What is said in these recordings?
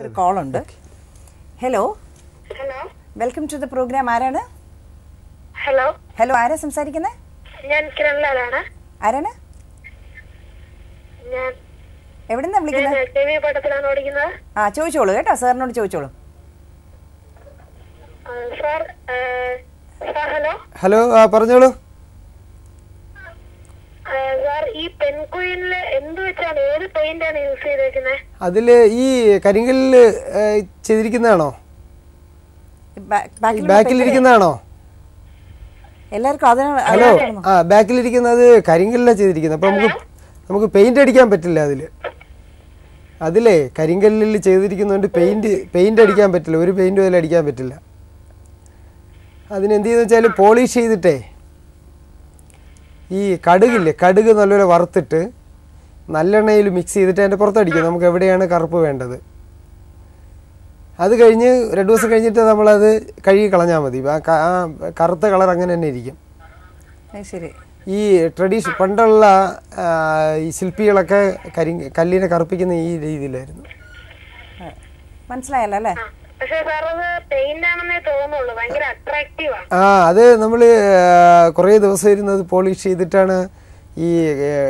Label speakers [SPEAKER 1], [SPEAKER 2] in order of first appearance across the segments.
[SPEAKER 1] ഒരു കോൾ ഉണ്ട്. Hello
[SPEAKER 2] hello
[SPEAKER 1] welcome to the program ആരാണ്?
[SPEAKER 2] ഹലോ
[SPEAKER 1] ഹലോ ആരാ സംസാരിക്കുന്നത്
[SPEAKER 2] ഞാൻ കിരൺലാലാണ്.
[SPEAKER 1] ആരാണ്?
[SPEAKER 2] ഞാൻ
[SPEAKER 1] എവിടെ
[SPEAKER 2] ഞാൻ
[SPEAKER 1] വിളിക്കുന്നത് ആ ചോദിച്ചോളൂ കേട്ടോ സാറിനോട് ചോദിച്ചോളൂ.
[SPEAKER 2] ഹലോ?
[SPEAKER 3] ഹലോ ആ പറഞ്ഞോളൂ.
[SPEAKER 2] ഈ പെൻകുയിനിൽ എന്ത് വെച്ചാണ്? ഏത് പെയിന്റ് ആണ് യൂസ് ചെയ്തേക്കുന്നത്
[SPEAKER 3] അതിൽ ഈ കരിങ്കല്ലിൽ ചെയ്തിരിക്കുന്നതാണോ? ബാക്കിലിരിക്കുന്നതാണോ?
[SPEAKER 1] എല്ലാവർക്കും അതിനാണ്
[SPEAKER 3] ഹലോ ആ ബാക്കിലിരിക്കുന്നത് കരിങ്കല്ലിലാണ് ചെയ്തിരിക്കുന്നത്. അപ്പൊ നമുക്ക് നമുക്ക് പെയിന്റ് അടിക്കാൻ പറ്റില്ല അതിൽ. അതിലേ കരിങ്കല്ലിൽ ചെയ്തിരിക്കുന്നതുകൊണ്ട് പെയിന്റ് പെയിന്റ് അടിക്കാൻ പറ്റില്ല. ഒരു പെയിന്റ് അതിൽ അടിക്കാൻ പറ്റില്ല. അതിനെന്ത് ചെയ്യുന്ന വെച്ചാൽ പോളിഷ് ചെയ്തിട്ടേ ഈ കടുകില്ലേ? കടുക് നല്ലപോലെ വറുത്തിട്ട് നല്ലെണ്ണയിൽ മിക്സ് ചെയ്തിട്ട് അതിന്റെ പുറത്തടിക്കും നമുക്ക് എവിടെയാണ് കറുപ്പ് വേണ്ടത്? അത് കഴിഞ്ഞ് രണ്ട് ദിവസം കഴിഞ്ഞിട്ട് നമ്മളത് കഴുകി കളഞ്ഞാൽ മതി. ആ കറുത്ത കളർ അങ്ങനെ തന്നെ ഇരിക്കും.
[SPEAKER 1] ശരി.
[SPEAKER 3] ഈ ട്രഡീഷൻ പണ്ടുള്ള ഈ ശില്പികളൊക്കെ കരി കല്ലിനെ കറുപ്പിക്കുന്ന ഈ രീതിയിലായിരുന്നു.
[SPEAKER 1] മനസ്സിലായല്ലേ മനസ്സിലായല്ലോ അല്ലേ?
[SPEAKER 3] ആ അത് നമ്മൾ കുറേ ദിവസം ഇരുന്നത് പോളിഷ് ചെയ്തിട്ടാണ് ഈ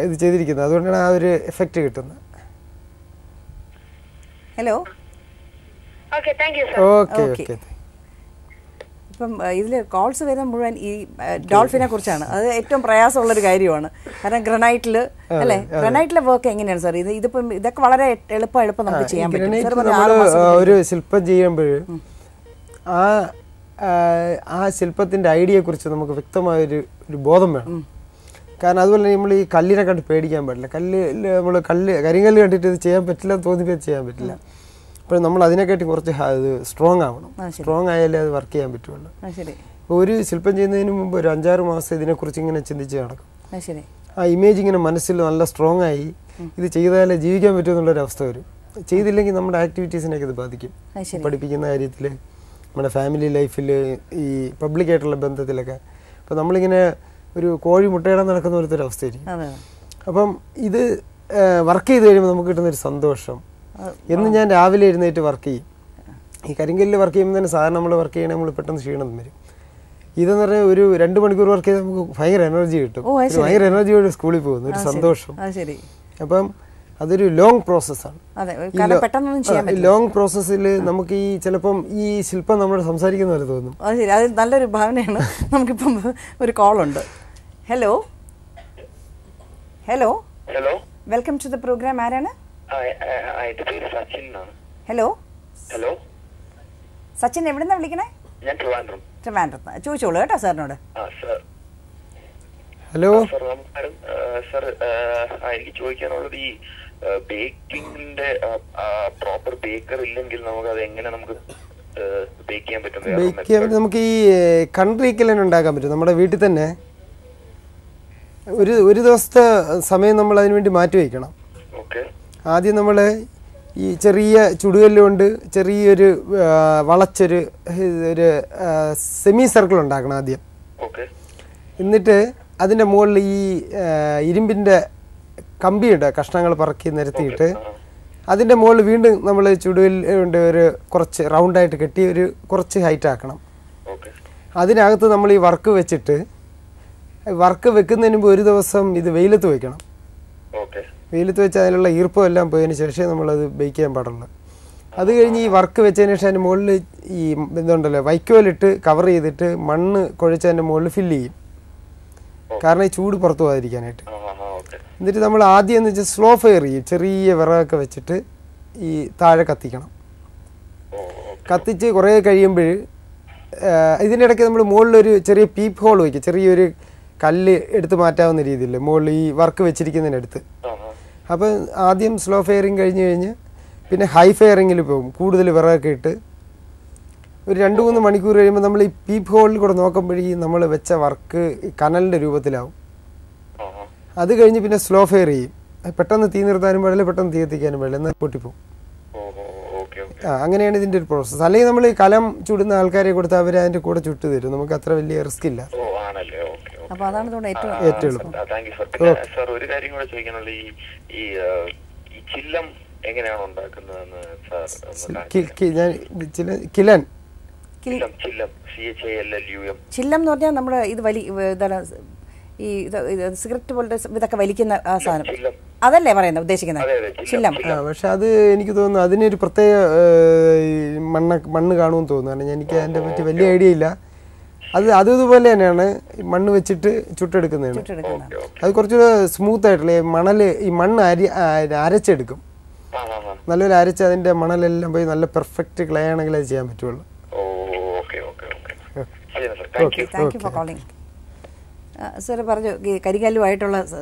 [SPEAKER 3] ഇത് ചെയ്തിരിക്കുന്നത്. അതുകൊണ്ടാണ് ആ ഒരു എഫക്റ്റ് കിട്ടുന്നത്.
[SPEAKER 1] Hello
[SPEAKER 2] okay thank you sir
[SPEAKER 3] okay okay
[SPEAKER 1] ഇപ്പം ഇതിൽ കോൾസ് വരുന്ന മുഴുവൻ ഈ ഡോൾഫിനെ കുറിച്ചാണ്. അത് ഏറ്റവും പ്രയാസമുള്ളൊരു കാര്യമാണ്. കാരണം ഗ്രനൈറ്റിൽ അല്ലേ? ഗ്രനൈറ്റിലെ വർക്ക് എങ്ങനെയാണ് സാർ ഇത് ഇതിപ്പം ഇതൊക്കെ വളരെ എളുപ്പം എളുപ്പം നമുക്ക് ചെയ്യാൻ പറ്റും.
[SPEAKER 3] ഒരു ശില്പം ചെയ്യുമ്പോൾ ആ ആ, ശില്പത്തിന്റെ ഐഡിയയെക്കുറിച്ച് ഐഡിയയെ കുറിച്ച് നമുക്ക് വ്യക്തമായൊരു ഒരു ബോധം വേണം. കാരണം അതുപോലെ നമ്മൾ ഈ കല്ലിനെ കണ്ട് പേടിക്കാൻ പറ്റില്ല കല്ല് നമ്മൾ കല്ല് കരിങ്കല്ല് കണ്ടിട്ട് ഇത് ചെയ്യാൻ പറ്റില്ല തോന്നിപ്പോൾ ചെയ്യാൻ പറ്റില്ല. അപ്പോൾ നമ്മൾ അതിനെക്കാട്ടി കുറച്ച് അത് സ്ട്രോങ് ആവണം. സ്ട്രോങ് ആയാലേ അത് വർക്ക് ചെയ്യാൻ പറ്റുള്ളൂ. ഒരു ശില്പം ചെയ്യുന്നതിന് മുമ്പ് ഒരു അഞ്ചാറ് മാസം ഇതിനെക്കുറിച്ച് ഇങ്ങനെ ചിന്തിച്ച് നടക്കും.
[SPEAKER 1] ആ
[SPEAKER 3] ഇമേജ് ഇങ്ങനെ മനസ്സിൽ നല്ല സ്ട്രോങ് ആയി ഇത് ചെയ്താലേ ജീവിക്കാൻ പറ്റുമെന്നുള്ളൊരു അവസ്ഥ വരും. ചെയ്തില്ലെങ്കിൽ നമ്മുടെ ആക്ടിവിറ്റീസിനൊക്കെ ഇത് ബാധിക്കും. പഠിപ്പിക്കുന്ന കാര്യത്തിൽ നമ്മുടെ ഫാമിലി ലൈഫിൽ ഈ പബ്ലിക്കായിട്ടുള്ള ബന്ധത്തിലൊക്കെ. അപ്പോൾ നമ്മളിങ്ങനെ ഒരു കോഴി മുട്ടയിടാൻ നടക്കുന്ന പോലത്തെ ഒരു അവസ്ഥയായിരിക്കും. അപ്പം ഇത് വർക്ക് ചെയ്ത് കഴിയുമ്പോൾ നമുക്ക് കിട്ടുന്ന ഒരു സന്തോഷം എന്ന് ഞാൻ രാവിലെ എഴുന്നേറ്റ് വർക്ക് ചെയ്യും. ഈ കരിങ്കല്ലിൽ വർക്ക് ചെയ്യുമ്പോൾ തന്നെ സാധാരണ നമ്മൾ വർക്ക് ചെയ്യണേ നമ്മൾ പെട്ടെന്ന് ക്ഷീണം വരും. ഇതെന്ന് പറഞ്ഞാൽ ഒരു രണ്ട് മണിക്കൂർ വർക്ക് ചെയ്താൽ നമുക്ക് ഭയങ്കര എനർജി കിട്ടും. ഭയങ്കര എനർജിയോടെ സ്കൂളിൽ പോകുന്നു. ഒരു സന്തോഷം. അപ്പം അതൊരു ലോങ് പ്രോസസ്സാണ്
[SPEAKER 1] അതെ കാരണം പെട്ടെന്നൊന്നും ചെയ്യാൻ പറ്റില്ല.
[SPEAKER 3] ലോങ് പ്രോസസ്സിൽ നമുക്ക് ഈ ചിലപ്പം ഈ ശില്പം നമ്മൾ സംസാരിക്കുന്ന പോലെ തോന്നും.
[SPEAKER 1] അത് ശരി. അത് നല്ലൊരു ഭാവനയാണ്. നമുക്കിപ്പം ഒരു കോൾ ഉണ്ട്. Hello hello
[SPEAKER 4] hello
[SPEAKER 1] welcome to the program ആരാണ്? ഹലോ
[SPEAKER 4] ഹലോ
[SPEAKER 1] സച്ചിൻ എവിടുന്നാ വിളിക്കണേ?
[SPEAKER 4] ഞാൻ ട്രിവാൻഡ്രം.
[SPEAKER 1] ട്രിവാൻഡ്രത്ത് ചോദിച്ചോളൂ കേട്ടോ സാറിനോട്.
[SPEAKER 3] Hello
[SPEAKER 4] sir. നമസ്കാരം. സർ എനിക്ക് ചോദിക്കാനുള്ളത് ഈ ബേക്കിംഗിന്റെ പ്രോപ്പർ ബേക്കർ ഇല്ലെങ്കിൽ നമുക്ക് അത് എങ്ങനെ നമുക്ക് ബേക്ക് ചെയ്യാൻ പറ്റും?
[SPEAKER 3] ബേക്ക് ചെയ്യാൻ നമുക്ക് ഈ കൺട്രി തന്നെ ഉണ്ടാക്കാൻ പറ്റും. നമ്മുടെ വീട്ടിൽ തന്നെ. ഒരു ഒരു ദിവസത്തെ സമയം നമ്മൾ അതിനുവേണ്ടി മാറ്റി വയ്ക്കണം. ആദ്യം നമ്മൾ ഈ ചെറിയ ചുടുകല്ലുകൊണ്ട് ചെറിയൊരു വളച്ചൊരു ഒരു സെമി സർക്കിൾ ഉണ്ടാക്കണം ആദ്യം. എന്നിട്ട് അതിന്റെ മുകളിൽ ഈ ഇരുമ്പിന്റെ കമ്പിയുണ്ട് കഷ്ണങ്ങൾ പറക്കി നിരത്തിയിട്ട്. അതിന്റെ മുകളിൽ വീണ്ടും നമ്മൾ ചുടുകല്ലുകൊണ്ട് ഒരു കുറച്ച് റൗണ്ടായിട്ട് കെട്ടി ഒരു കുറച്ച് ഹൈറ്റ് ആക്കണം. അതിനകത്ത് നമ്മൾ ഈ വർക്ക് വെച്ചിട്ട് വർക്ക് വെക്കുന്നതിന് മുമ്പ് ഒരു ദിവസം ഇത് വെയിലത്ത് വയ്ക്കണം വെയിലത്ത് വെച്ച് അതിനുള്ള ഈർപ്പം എല്ലാം പോയതിന് ശേഷമേ നമ്മളത് ബേക്ക് ചെയ്യാൻ പാടുള്ളൂ. അത് കഴിഞ്ഞ് ഈ വർക്ക് വെച്ചതിന് ശേഷം അതിന്റെ മുകളിൽ ഈ ഇതുണ്ടല്ലോ വൈക്കോലിട്ട് കവർ ചെയ്തിട്ട് മണ്ണ് കുഴച്ച് അതിന്റെ മുകളിൽ ഫില്ല് ചെയ്യും. കാരണം ഈ ചൂട് പുറത്തു പോകാതിരിക്കാനായിട്ട്. എന്നിട്ട് നമ്മൾ ആദ്യം എന്ന് വെച്ചാൽ സ്ലോ ഫയർ ചെയ്യും ചെറിയ വിറകൊക്കെ വെച്ചിട്ട് ഈ താഴെ കത്തിക്കണം. കത്തിച്ച് കുറേ കഴിയുമ്പോൾ ഇതിനിടയ്ക്ക് നമ്മൾ മുകളിലൊരു ചെറിയ പീപ്പ് ഹോൾ വയ്ക്കും ചെറിയൊരു കല്ല് എടുത്ത് മാറ്റാവുന്ന രീതിയിൽ മുകളിൽ ഈ വർക്ക് വെച്ചിരിക്കുന്നതിനടുത്ത് അപ്പോൾ ആദ്യം സ്ലോ ഫെയറിങ് കഴിഞ്ഞ് കഴിഞ്ഞ് പിന്നെ ഹൈ ഫെയറിങ്ങിൽ പോകും. കൂടുതൽ വിറകൊക്കെ ഇട്ട്. ഒരു രണ്ട് മൂന്ന് മണിക്കൂർ കഴിയുമ്പോൾ നമ്മൾ ഈ പീപ്പ് ഹോളിൽ കൂടെ നോക്കുമ്പോഴേക്കും നമ്മൾ വെച്ച വർക്ക് കനലിന്റെ രൂപത്തിലാവും. അത് കഴിഞ്ഞ് പിന്നെ സ്ലോ ഫെയർ ചെയ്യും. പെട്ടെന്ന് തീ നിർത്താനും പാടില്ല പെട്ടെന്ന് തീ എത്തിക്കാനും പാടില്ല. എന്നാൽ പൊട്ടിപ്പോവും. ആ അങ്ങനെയാണ് ഇതിന്റെ ഒരു പ്രോസസ്സ് അല്ലെങ്കിൽ നമ്മൾ ഈ കലം ചുടുന്ന ആൾക്കാരെ കൊടുത്ത് അവർ അതിന്റെ കൂടെ ചുട്ടു തരും. നമുക്ക് അത്ര വലിയ റിസ്ക് ഇല്ല.
[SPEAKER 1] അപ്പോൾ അതാണ് ഇതുകൊണ്ട് ഏറ്റവും
[SPEAKER 3] എളുപ്പം
[SPEAKER 4] സർ. ഒരു കാര്യം കൂടെ ചോദിക്കാനുള്ള ഈ ഈ ചില്ലം എങ്ങനെയാണ് ഉണ്ടാക്കുന്നതെന്ന്
[SPEAKER 3] ഞാൻ കിലൻ.
[SPEAKER 4] ചില്ലം
[SPEAKER 1] എന്ന് പറഞ്ഞാൽ നമ്മുടെ ഇത് വലി ഈ സിഗരറ്റ് പോലത്തെ ഇതൊക്കെ വലിക്കുന്ന ആ സാധനം. അതല്ലേ പറയുന്നത് ഉദ്ദേശിക്കുന്നത്? ചില്ലം
[SPEAKER 3] പക്ഷെ അത് എനിക്ക് തോന്നുന്നു അതിനൊരു പ്രത്യേക മണ്ണ് മണ്ണ് കാണുമെന്ന് തോന്നുന്നു. കാരണം എനിക്ക് അതിനെ പറ്റി വലിയ ഐഡിയ ഇല്ല. അത് അത് ഇതുപോലെ തന്നെയാണ്. മണ്ണ് വെച്ചിട്ട് ചുട്ടെടുക്കുന്നതാണ്. അത് കുറച്ചുകൂടെ സ്മൂത്ത് ആയിട്ടുള്ള ഈ മണൽ ഈ മണ്ണ് അരി അരച്ചെടുക്കും.
[SPEAKER 4] ആ ആ ആ.
[SPEAKER 3] നല്ലൊരു അരച്ച് അതിന്റെ മണലെല്ലാം പോയി നല്ല പെർഫെക്റ്റ് ക്ലേ ആണെങ്കിൽ അത് ചെയ്യാൻ പറ്റുള്ളൂ.
[SPEAKER 1] പറഞ്ഞു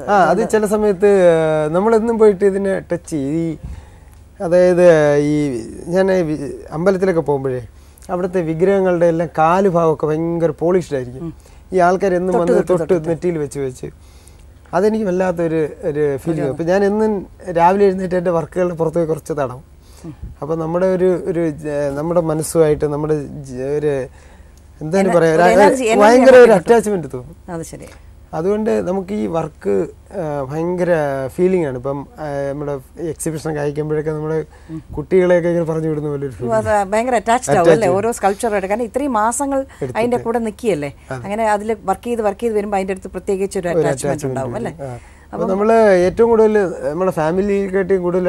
[SPEAKER 3] ആ അത് ചില സമയത്ത് നമ്മൾ എന്നും പോയിട്ട് ഇതിനെ ടച്ച് ചെയ്യും ഈ അതായത് ഈ ഞാൻ അമ്പലത്തിലൊക്കെ പോകുമ്പോഴേ അവിടുത്തെ വിഗ്രഹങ്ങളുടെ എല്ലാം കാൽ ഭാഗമൊക്കെ ഭയങ്കര പോളിഷ്ഡ് ആയിരിക്കും. ഈ ആൾക്കാർ എന്നും വന്ന് തൊട്ട് നെറ്റിയിൽ വെച്ച് വെച്ച്. അതെനിക്ക് വല്ലാത്തൊരു ഒരു ഫീലിംഗ് അപ്പം ഞാൻ എന്നും രാവിലെ എഴുന്നേറ്റ് എന്റെ വർക്കുകളുടെ പുറത്ത് പോയി കുറച്ച് തടവും. അപ്പം നമ്മുടെ ഒരു ഒരു നമ്മുടെ മനസ്സുമായിട്ട് നമ്മുടെ ഒരു എന്താണ്
[SPEAKER 1] പറയുക
[SPEAKER 3] പറയാ ഭയങ്കര ഒരു അറ്റാച്ച്മെന്റ് തോന്നും. അതുകൊണ്ട് നമുക്ക് ഈ വർക്ക് ഭയങ്കര ഫീലിംഗ് ആണ്. ഇപ്പം നമ്മുടെ എക്സിബിഷനൊക്കെ അയക്കുമ്പോഴൊക്കെ നമ്മുടെ കുട്ടികളെയൊക്കെ ഇങ്ങനെ പറഞ്ഞു വിടുന്ന പോലെ ഒരു ഫീലിംഗ്
[SPEAKER 1] ഭയങ്കര അറ്റാച്ച്ഡ് ആവും അല്ലേ? ഓരോ സ്കൾപ്ചറായിട്ട് കാരണം ഇത്രയും മാസങ്ങൾ അതിന്റെ കൂടെ നിൽക്കുകയല്ലേ അങ്ങനെ അതിൽ വർക്ക് ചെയ്ത് വർക്ക് ചെയ്ത് വരുമ്പോൾ അതിന്റെ അടുത്ത് പ്രത്യേകിച്ച് ഒരു അറ്റാച്ച്മെന്റ് ഉണ്ടാവും അല്ലേ?
[SPEAKER 3] അപ്പൊ നമ്മൾ ഏറ്റവും കൂടുതൽ നമ്മുടെ ഫാമിലിയെക്കാട്ടിയും കൂടുതൽ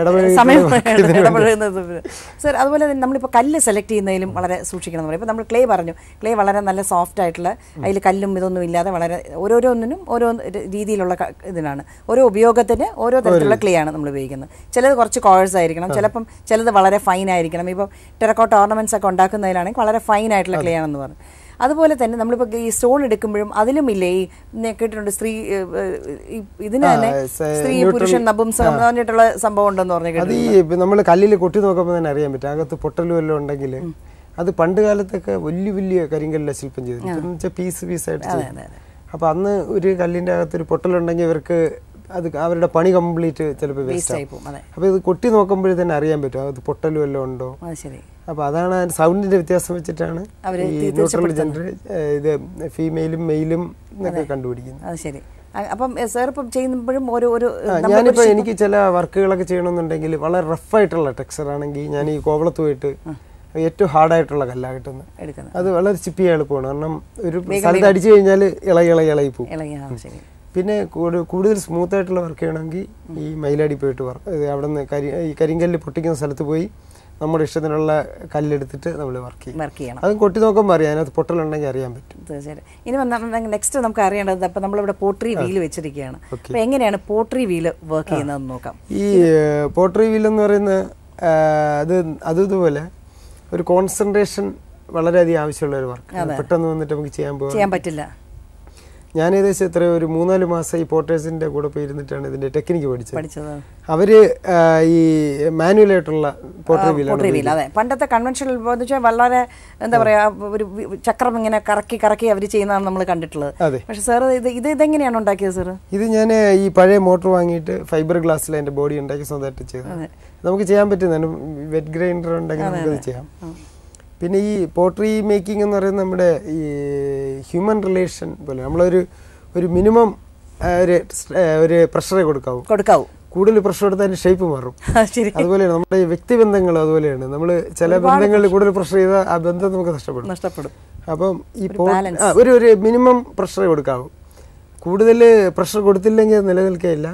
[SPEAKER 3] ഇടപഴകുന്നത്
[SPEAKER 1] സർ അതുപോലെ തന്നെ നമ്മളിപ്പോൾ കല്ല് സെലക്ട് ചെയ്യുന്നതിലും വളരെ സൂക്ഷിക്കണം എന്ന് പറയും. ഇപ്പോൾ നമ്മൾ ക്ലേ പറഞ്ഞു. ക്ലേ വളരെ നല്ല സോഫ്റ്റ് ആയിട്ടുള്ള അതിൽ കല്ലും ഇതൊന്നും ഇല്ലാതെ വളരെ ഓരോരോന്നിനും ഓരോ രീതിയിലുള്ള ഇതിനാണ്. ഓരോ ഉപയോഗത്തിന് ഓരോ തരത്തിലുള്ള ക്ലേ ആണ് നമ്മൾ ഉപയോഗിക്കുന്നത്. ചിലത് കുറച്ച് കോഴ്സ് ആയിരിക്കണം. ചിലപ്പം ചിലത് വളരെ ഫൈൻ ആയിരിക്കണം. ഇപ്പം ടെറക്കോട്ട ഓർണമെന്റ്സ് ഒക്കെ ഉണ്ടാക്കുന്നതിലാണെങ്കിൽ വളരെ ഫൈൻ ആയിട്ടുള്ള ക്ലേ ആണെന്ന് പറഞ്ഞു. അതുപോലെ തന്നെ നമ്മളിപ്പോൾ ഈ സ്റ്റോൺ എടുക്കുമ്പോഴും അതിലും ഇല്ലേ ഈ കേട്ടിട്ടുണ്ട് സ്ത്രീ ഇതിന് തന്നെ സ്ത്രീ പുരുഷൻ നപുംസകം പറഞ്ഞിട്ടുള്ള സംഭവം ഉണ്ടെന്ന് പറഞ്ഞു
[SPEAKER 3] അത് ഈ നമ്മൾ കല്ലിൽ കൊട്ടി നോക്കുമ്പോൾ തന്നെ അറിയാൻ പറ്റും. അകത്ത് പൊട്ടലും എല്ലാം ഉണ്ടെങ്കിൽ അത് പണ്ട് കാലത്തൊക്കെ വലിയ വലിയ കരിങ്കല്ലിലെ ശില്പം ചെയ്തിട്ടുണ്ട് പീസ് പീസ് പീസായിട്ട്
[SPEAKER 1] അതെ.
[SPEAKER 3] അപ്പൊ അന്ന് ഒരു കല്ലിന്റെ അകത്ത് ഒരു പൊട്ടലുണ്ടെങ്കിൽ ഇവർക്ക് അത് അവരുടെ പണി കംപ്ലീറ്റ് ചിലപ്പോൾ
[SPEAKER 1] വേസ്റ്റ് ആയി പോകും അതെ.
[SPEAKER 3] അപ്പൊ ഇത് കൊട്ടി നോക്കുമ്പോഴേ തന്നെ അറിയാൻ പറ്റും. അത് പൊട്ടലും എല്ലാം ഉണ്ടോ?
[SPEAKER 1] ശരി.
[SPEAKER 3] അപ്പൊ അതാണ് സൗണ്ടിന്റെ വ്യത്യാസം വെച്ചിട്ടാണ് ഈ ന്യൂട്രൽ ജെൻഡർ ഇത് ഫീമെയിലും മെയിലും എന്നൊക്കെ കണ്ടുപിടിക്കുന്നത്
[SPEAKER 1] അത് ശരി. അപ്പം സാർ ഇപ്പം ചെയ്യുമ്പോഴും ഓരോ ഒരു
[SPEAKER 3] ആ, ഞാനിപ്പോ എനിക്ക് ചില വർക്കുകളൊക്കെ ചെയ്യണമെന്നുണ്ടെങ്കിൽ വളരെ റഫായിട്ടുള്ള ടെക്സ്ചർ ആണെങ്കിൽ ഞാൻ ഈ കോവളത്ത് പോയിട്ട് ഏറ്റവും ഹാർഡായിട്ടുള്ള കല്ലാ കിട്ടുന്നത്. അത് വളരെ ചിപ്പ് ചെയ്യാൻ എളുപ്പമാണ്. കാരണം ഒരു സ്ഥലത്ത് അടിച്ചു കഴിഞ്ഞാൽ ഇളകി ഇളകി ഇളകി പോകും പിന്നെ കൂടുതൽ സ്മൂത്ത് ആയിട്ടുള്ള വർക്ക് ചെയ്യണമെങ്കിൽ ഈ മയിലാടി പോയിട്ട് വർക്ക് അവിടെ നിന്ന് കരി ഈ കരിങ്കല്ല് പൊട്ടിക്കുന്ന സ്ഥലത്ത് പോയി നമ്മുടെ ഇഷ്ടത്തിനുള്ള കല്ലെടുത്തിട്ട് നമ്മൾ വർക്ക് ചെയ്യും.
[SPEAKER 1] വർക്ക് ചെയ്യണം.
[SPEAKER 3] അത് കൊട്ടി നോക്കുമ്പോൾ അറിയാം അതിനകത്ത് പൊട്ടലുണ്ടെങ്കിൽ അറിയാൻ പറ്റും.
[SPEAKER 1] തീർച്ചയായിട്ടും. ഇനി നെക്സ്റ്റ് നമുക്ക് അറിയേണ്ടത് അപ്പം നമ്മളിവിടെ പോട്രി വീൽ വെച്ചിരിക്കുകയാണ്. അപ്പോൾ എങ്ങനെയാണ് പോട്രി വീൽ വർക്ക് ചെയ്യുന്നതെന്ന് നോക്കാം.
[SPEAKER 3] ഈ പോട്ടറി വീൽ എന്ന് പറയുന്ന അത് അതുപോലെ ഒരു കോൺസെൻട്രേഷൻ വളരെയധികം ആവശ്യമുള്ള ഒരു വർക്ക് പെട്ടെന്ന് വന്നിട്ട് നമുക്ക് ചെയ്യാൻ പോകാം
[SPEAKER 1] ചെയ്യാൻ പറ്റില്ല.
[SPEAKER 3] ഞാൻ ഏകദേശം എത്ര ഒരു മൂന്നാൽ മാസം ഈ പോർട്ടേഴ്സിന്റെ കൂടെ പോയി ഇരുന്നിട്ടാണ് ഇതിന്റെ ടെക്നിക്ക് പഠിച്ചത്. അവർ അവർ ഈ മാനുവൽ ആയിട്ടുള്ള പോട്ടറി
[SPEAKER 1] വീൽ അതെ. പണ്ടത്തെ കൺവെൻഷണൽ എന്ന് വെച്ചാൽ വളരെ എന്താ പറയുക ഒരു ചക്രം ഇങ്ങനെ കറക്കി കറക്കി അവർ ചെയ്യുന്നതാണ് നമ്മൾ കണ്ടിട്ടുള്ളത്.
[SPEAKER 3] അതെ.
[SPEAKER 1] പക്ഷെ സാർ ഇത് ഇത് ഇതെങ്ങനെയാണ് ഉണ്ടാക്കിയത് സാർ
[SPEAKER 3] ഇത് ഞാൻ ഈ പഴയ മോട്ടോർ വാങ്ങിയിട്ട് ഫൈബർ ഗ്ലാസ്സിൽ അതിന്റെ ബോഡി ഉണ്ടാക്കി സ്വന്തമായിട്ട് ചെയ്തു നമുക്ക് ചെയ്യാൻ പറ്റുന്നതാണ്. വെറ്റ് ഗ്രൈൻഡർ ഉണ്ടെങ്കിൽ നമുക്കത് ചെയ്യാം. പിന്നെ ഈ പോട്രി മേക്കിംഗ് എന്ന് പറയുന്നത് നമ്മുടെ ഈ ഹ്യൂമൻ റിലേഷൻ പോലെ നമ്മളൊരു ഒരു മിനിമം ഒരു ഒരു പ്രഷറെ കൊടുക്കാവും.
[SPEAKER 1] കൊടുക്കാവൂ.
[SPEAKER 3] കൂടുതൽ പ്രഷർ എടുത്താൽ അതിന് ഷേപ്പ് മാറും.
[SPEAKER 1] അതുപോലെയാണ്
[SPEAKER 3] അതുപോലെ നമ്മുടെ ഈ വ്യക്തി ബന്ധങ്ങൾ അതുപോലെയാണ്. നമ്മൾ ചില ബന്ധങ്ങളിൽ കൂടുതൽ പ്രഷർ ചെയ്താൽ ആ ബന്ധം നമുക്ക് നഷ്ടപ്പെടും.
[SPEAKER 1] നഷ്ടപ്പെടും.
[SPEAKER 3] അപ്പം ഈ ഒരു ഒരു മിനിമം പ്രഷർ കൊടുക്കാവൂ. കൂടുതൽ പ്രഷർ കൊടുത്തില്ലെങ്കിൽ നിലനിൽക്കില്ല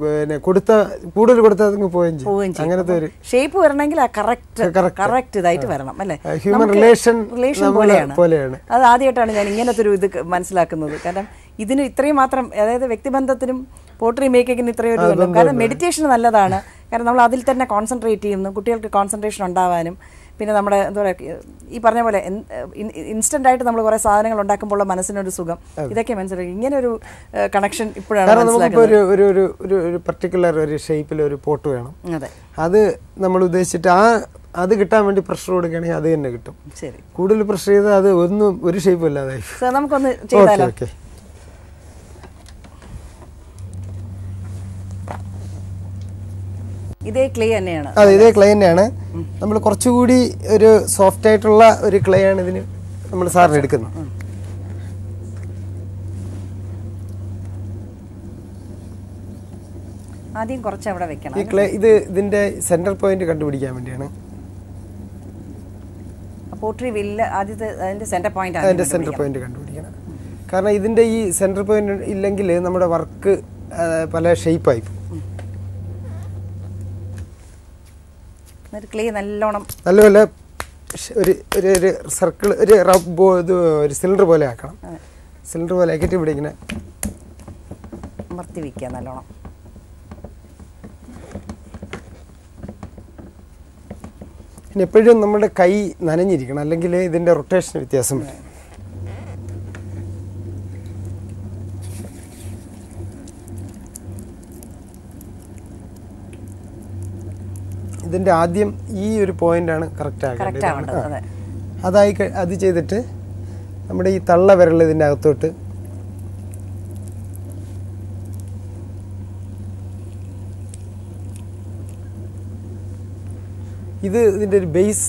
[SPEAKER 3] പിന്നെ കൊടുത്ത കൂടുതൽ കൊടുത്താൽ പോവുകയും ചെയ്യും. അങ്ങനത്തെ ഒരു
[SPEAKER 1] ഷേപ്പ് വരണമെങ്കിൽ കറക്റ്റ്. കറക്റ്റ് ഇതായിട്ട് വരണം അല്ലേ?
[SPEAKER 3] ഹ്യൂമൻ റിലേഷൻ
[SPEAKER 1] റിലേഷൻ പോലെയാണ്.
[SPEAKER 3] പോലെയാണ്.
[SPEAKER 1] അത് ആദ്യമായിട്ടാണ് ഞാൻ ഇങ്ങനത്തെ ഒരു ഇത് മനസ്സിലാക്കുന്നത്. കാരണം ഇതിന് ഇത്രയും മാത്രം അതായത് വ്യക്തിബന്ധത്തിനും പോട്ടറി മേക്കിങ്ങിന് ഇത്രയും ഒരു. കാരണം മെഡിറ്റേഷൻ നല്ലതാണ്. കാരണം നമ്മൾ അതിൽ തന്നെ കോൺസെൻട്രേറ്റ് ചെയ്യുന്നു. കുട്ടികൾക്ക് കോൺസെൻട്രേഷൻ ഉണ്ടാവാനും പിന്നെ നമ്മുടെ എന്താ പറയുക ഈ പറഞ്ഞ പോലെ ഇൻസ്റ്റന്റ് ആയിട്ട് നമ്മൾ കുറെ സാധനങ്ങൾ ഉണ്ടാക്കുമ്പോൾ മനസ്സിനൊരു സുഖം. ഇതൊക്കെ മനസ്സിലാക്കി. ഇങ്ങനെ ഒരു കണക്ഷൻ ഇപ്പോഴാണ്
[SPEAKER 3] ഒരു ഒരു ഒരു ഒരു പർട്ടിക്കുലർ ഒരു ഷേപ്പിൽ ഒരു പോട്ട് വേണം.
[SPEAKER 1] അതെ.
[SPEAKER 3] അത് നമ്മൾ ഉദ്ദേശിച്ചിട്ട് ആ അത് കിട്ടാൻ വേണ്ടി പ്രഷർ കൊടുക്കുകയാണെങ്കിൽ അത് തന്നെ കിട്ടും.
[SPEAKER 1] ശരി.
[SPEAKER 3] കൂടുതൽ പ്രഷർ ചെയ്താൽ അത് ഒന്നും ഒരു ഷേപ്പും ഇല്ലാതായി.
[SPEAKER 1] നമുക്കൊന്ന്
[SPEAKER 3] ഓക്കെ
[SPEAKER 1] ചെയ്താലോ ഇതേ ക്ലേ തന്നെയാണ്.
[SPEAKER 3] അതെ ഇതേ ക്ലേ തന്നെയാണ്. നമ്മൾ കുറച്ചുകൂടി ഒരു സോഫ്റ്റ് ആയിട്ടുള്ള ഒരു ക്ലേ ആണ് ഇതിന് നമ്മൾ സാറിന് എടുക്കുന്നത്.
[SPEAKER 1] ആദ്യം കുറച്ച് അവിടെ വെക്കണം.
[SPEAKER 3] ഈ ക്ലേ ഇത് ഇതിന്റെ സെന്റർ പോയിന്റ് കണ്ടുപിടിക്കാൻ വേണ്ടിയാണ്.
[SPEAKER 1] പോട്രി വില്ല ആദ്യത്തെ അതിന്റെ സെന്റർ പോയിന്റ്
[SPEAKER 3] അതിന്റെ സെന്റർ പോയിന്റ് കണ്ടുപിടിക്കണം. കാരണം ഇതിന്റെ ഈ സെന്റർ പോയിന്റ് ഇല്ലെങ്കിൽ നമ്മുടെ വർക്ക് പല ഷേപ്പ് ഷേപ്പായി
[SPEAKER 1] എന്നിട്ട് ക്ലേ നല്ലോണം
[SPEAKER 3] നല്ലപോലെ ഒരു ഒരു ഒരു സർക്കിൾ ഒരു റബ്ബ് ഇത് ഒരു സിലിണ്ടർ പോലെ ആക്കണം. സിലിണ്ടർ പോലെ ആക്കിയിട്ട് ഇവിടെ ഇങ്ങനെ
[SPEAKER 1] അമർത്തി വയ്ക്കുക നല്ലോണം.
[SPEAKER 3] പിന്നെ എപ്പോഴും നമ്മുടെ കൈ നനഞ്ഞിരിക്കണം. അല്ലെങ്കിൽ ഇതിന്റെ റൊട്ടേഷൻ വ്യത്യാസം വരും. ഇതിന്റെ ആദ്യം ഈ ഒരു പോയിന്റ് ആണ് കറക്റ്റ് ആകേണ്ടത് അതായി അത് ചെയ്തിട്ട് നമ്മുടെ ഈ തള്ള വിരൽ ഇതിന്റെ അകത്തോട്ട് ഇത് ഇതിന്റെ ഒരു ബേസ്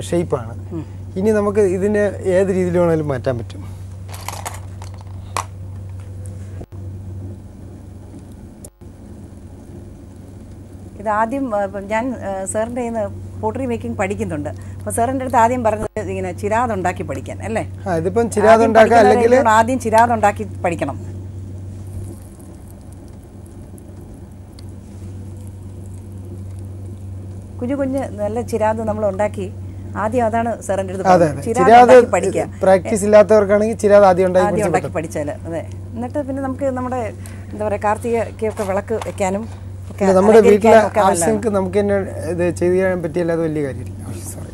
[SPEAKER 3] ഷേപ്പാണ് ഇനി നമുക്ക് ഇതിനെ ഏത് രീതിയിൽ വേണമെങ്കിലും മാറ്റാൻ പറ്റും.
[SPEAKER 1] ഇത് ആദ്യം ഞാൻ സാറിന്റെ കയ്യിൽ പോട്ടറി മേക്കിംഗ് പഠിക്കുന്നുണ്ട്. അപ്പോൾ സാറിന്റെ അടുത്ത് ആദ്യം പറഞ്ഞത് ഇങ്ങനെ ചിരാത് ഉണ്ടാക്കി പഠിക്കാൻ അല്ലേ?
[SPEAKER 3] ഇതിപ്പം ചിരാത്
[SPEAKER 1] ആദ്യം
[SPEAKER 3] അല്ലെങ്കിൽ
[SPEAKER 1] ആദ്യം ചിരാത് ഉണ്ടാക്കി പഠിക്കണം. കുഞ്ഞു കുഞ്ഞ് നല്ല ചിരാത് നമ്മൾ ഉണ്ടാക്കി ആദ്യം അതാണ് സാറിന്റെ അടുത്ത്. ചിരാത് പഠിക്കുക.
[SPEAKER 3] പ്രാക്ടീസ് ഇല്ലാത്തവർക്കാണെങ്കിൽ ചിരാത് ആദ്യം ഉണ്ടാക്കി പഠിച്ചാൽ
[SPEAKER 1] അതെ. എന്നിട്ട് പിന്നെ നമുക്ക് നമ്മുടെ എന്താ പറയുക കാർത്തികയ്ക്കൊക്കെ വിളക്ക് വെക്കാനും
[SPEAKER 3] നമ്മുടെ വീട്ടിലെ ആവശ്യങ്ങൾക്ക് നമുക്ക് തന്നെ ഇത് ചെയ്തു ചെയ്യാൻ പറ്റിയല്ല അത് വലിയ കാര്യമില്ല. സോറി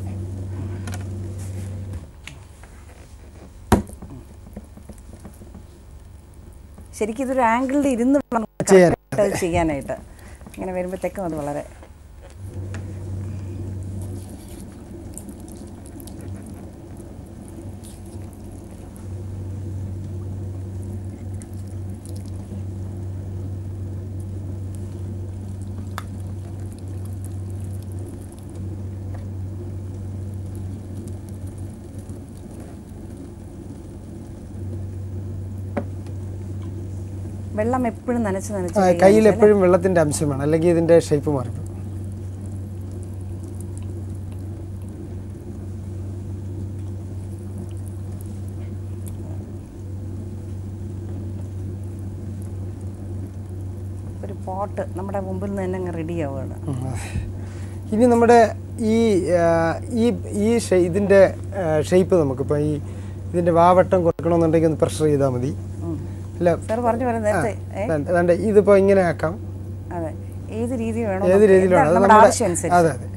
[SPEAKER 1] ശരിക്കും ഇതൊരു ആംഗിളിൽ ഇരുന്ന് ചെയ്യാനായിട്ട്. ഇങ്ങനെ വരുമ്പോഴത്തേക്കും അത് വളരെ വെള്ളം എപ്പോഴും നനച്ച് നനച്ച്
[SPEAKER 3] കയ്യിൽ എപ്പോഴും വെള്ളത്തിന്റെ അംശം വേണം അല്ലെങ്കിൽ ഇതിന്റെ ഷേപ്പ് മാറി
[SPEAKER 1] ഒരു പോട്ട് നമ്മുടെ മുമ്പിൽ നിന്ന് തന്നെ അങ്ങ് റെഡി ആവുകയാണ്.
[SPEAKER 3] ഇനി നമ്മുടെ ഈ ഈ ഈ ഇതിന്റെ ഇതിന്റെ ഷേപ്പ് നമുക്കിപ്പോൾ ഈ ഇതിന്റെ വാവട്ടം കൊടുക്കണമെന്നുണ്ടെങ്കിൽ ഒന്ന് പ്രഷർ ചെയ്താൽ മതി.
[SPEAKER 1] സാർ പറഞ്ഞു നേരത്തെ.
[SPEAKER 3] ഇതിപ്പോ ഇങ്ങനെ ആക്കാം.
[SPEAKER 1] അതെ. ഏത് രീതി വേണം
[SPEAKER 3] ഏത് രീതിയിലാണ്?
[SPEAKER 1] അനുസരിച്ച്.
[SPEAKER 3] അതെ അതെ.